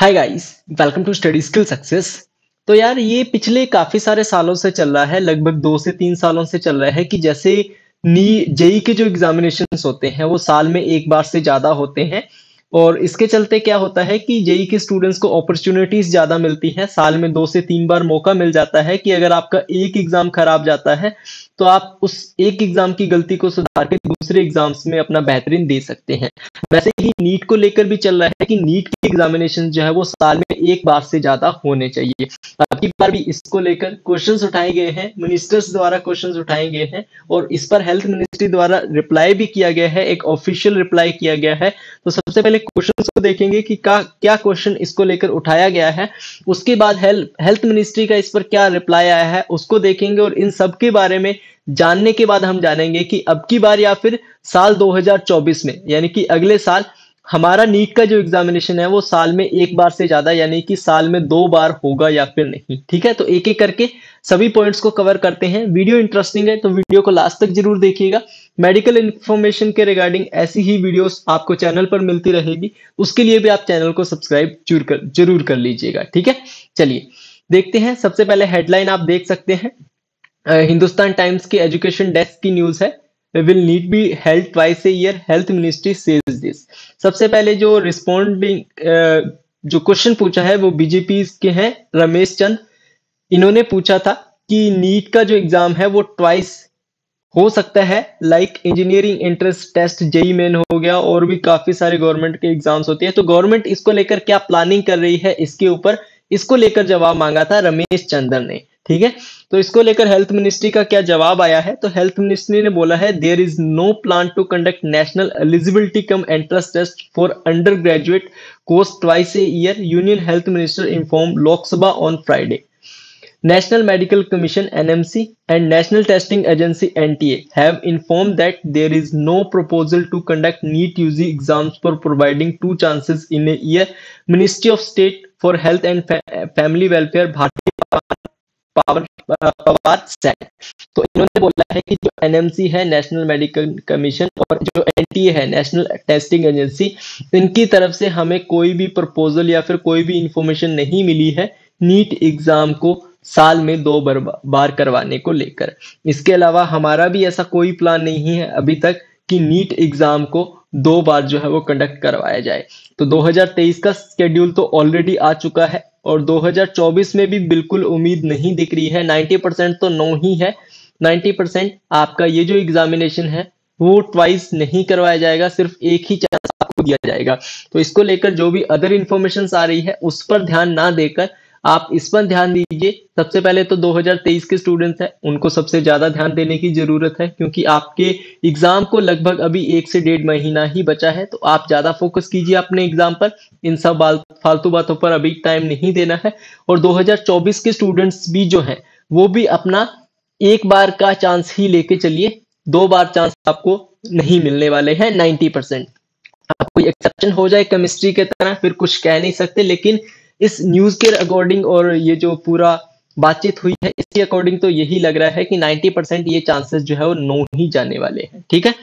Hi guys welcome to study skill success तो यार, ये पिछले काफ़ी सारे सालों से चल रहा है, लगभग दो से तीन सालों से चल रहा है कि जैसे नी, जेई के जो एग्जामिनेशन होते हैं, वो साल में एक बार से ज़्यादा होते हैं। और इसके चलते क्या होता है कि जेई के स्टूडेंट्स को अपॉर्चुनिटीज़ ज़्यादा मिलती हैं। साल में दो से तीन बार मौका मिल जाता है कि अगर आपका एक एग्ज़ाम खराब जाता है तो आप उस एक एग्ज़ाम की गलती को सुधार के दूसरे एग्ज़ाम्स में अपना बेहतरीन दे सकते हैं। वैसे ही नीट को लेकर भी चल रहा है कि नीट के एग्जामिनेशन जो है वो साल में एक बार से ज़्यादा होने चाहिए। अब की बार भी इसको लेकर क्वेश्चन उठाए गए हैं मिनिस्टर्स द्वारा क्वेश्चन उठाए गए हैं और इस पर हेल्थ मिनिस्ट्री द्वारा रिप्लाई भी किया गया है, एक ऑफिशियल रिप्लाई किया गया है। तो सबसे पहले क्वेश्चन को देखेंगे कि का, क्या क्वेश्चन इसको लेकर उठाया गया है। उसके बाद हेल्थ हेल्थ मिनिस्ट्री का इस पर क्या रिप्लाई आया है उसको देखेंगे और इन सब के बारे में जानने के बाद हम जानेंगे कि अब की बार या फिर साल 2024 में यानी कि अगले साल हमारा नीट का जो एग्जामिनेशन है वो साल में एक बार से ज़्यादा यानी कि साल में दो बार होगा या फिर नहीं। ठीक है? तो एक एक करके सभी पॉइंट्स को कवर करते हैं। वीडियो इंटरेस्टिंग है तो वीडियो को लास्ट तक ज़रूर देखिएगा। मेडिकल इन्फॉर्मेशन के रिगार्डिंग ऐसी ही वीडियोस आपको चैनल पर मिलती रहेगी। उसके लिए भी आप चैनल को सब्सक्राइब ज़रूर कर ज़रूर कर लीजिएगा, ठीक है? चलिए, देखते हैं। सबसे पहले हेडलाइन आप देख सकते हैं। हिंदुस्तान टाइम्स की एजुकेशन डेस्क की न्यूज़ है। Will NEET be held twice a year health ministry says this सबसे पहले जो रिस्पॉन्डिंग जो क्वेश्चन पूछा है, वो बीजेपी के हैं रमेश चंद इन्होंने पूछा था कि नीट का जो एग्ज़ाम है वो ट्वाइस हो सकता है like engineering entrance test JEE main हो गया और भी काफ़ी सारे गवर्नमेंट के एग्ज़ाम्स होते हैं। तो गवर्नमेंट इसको लेकर क्या प्लानिंग कर रही है? इसके ऊपर इसको लेकर जवाब मांगा था रमेश चंदर ने, ठीक है? तो इसको लेकर हेल्थ मिनिस्ट्री का क्या जवाब आया है? तो हेल्थ मिनिस्ट्री ने बोला है there is no plan to conduct national eligibility cum entrance test for undergraduate course twice a year union health minister inform Lok Sabha on Friday National Medical Commission NMC and National Testing Agency NTA have informed that there is no proposal to conduct NEET UG exams for providing two chances in a year. Ministry of State for Health and Fa Family Welfare Bharati Pawar Pawar said तो इन्होंने बोला है कि जो NMC है national medical commission और जो NTA है नेशनल टेस्टिंग एजेंसी इनकी तरफ़ से हमें कोई भी प्रपोजल या फिर कोई भी इंफॉर्मेशन नहीं मिली है नीट एग्ज़ाम को साल में दो बार बार करवाने को लेकर। इसके अलावा हमारा भी ऐसा कोई प्लान नहीं है अभी तक कि नीट एग्ज़ाम को दो बार जो है वो कंडक्ट करवाया जाए। तो 2023 का स्केड्यूल तो ऑलरेडी आ चुका है और 2024 में भी बिल्कुल उम्मीद नहीं दिख रही है। 90 परसेंट तो नो ही है। 90 परसेंट आपका ये जो एग्जामिनेशन है, वो ट्वाइस नहीं करवाया जाएगा, सिर्फ़ एक ही चांस आपको दिया जाएगा। तो इसको लेकर जो भी अदर इंफॉर्मेशन आ रही है, उस पर ध्यान ना देकर आप इस पर ध्यान दीजिए। सबसे पहले तो 2023 के स्टूडेंट्स हैं, उनको सबसे ज़्यादा ध्यान देने की ज़रूरत है, क्योंकि आपके एग्ज़ाम को लगभग अभी एक से डेढ़ महीना ही बचा है तो आप ज़्यादा फोकस कीजिए अपने एग्ज़ाम पर। इन सब फालतू बातों पर अभी टाइम नहीं देना है। और 2024 के स्टूडेंट्स भी जो है, वो भी अपना एक बार का चांस ही लेके चलिए। दो बार चांस आपको नहीं मिलने वाले हैं, नाइन्टी परसेंट। कोई एक्सेप्शन हो जाए केमिस्ट्री के तरह, फिर कुछ कह नहीं सकते, लेकिन इस न्यूज़ के अकॉर्डिंग और ये जो पूरा बातचीत हुई है इसके अकॉर्डिंग तो यही लग रहा है कि 90 परसेंट ये चांसेस जो है वो नो ही जाने वाले हैं, ठीक है?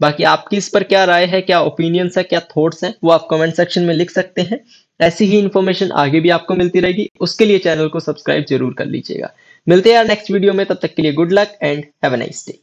बाकी आपकी इस पर क्या राय है, क्या ओपिनियंस है, क्या थॉट्स हैं, वो आप कमेंट सेक्शन में लिख सकते हैं। ऐसी ही इन्फॉर्मेशन आगे भी आपको मिलती रहेगी। उसके लिए चैनल को सब्सक्राइब ज़रूर कर लीजिएगा। मिलते हैं नेक्स्ट वीडियो में, तब तक के लिए good luck and have a nice day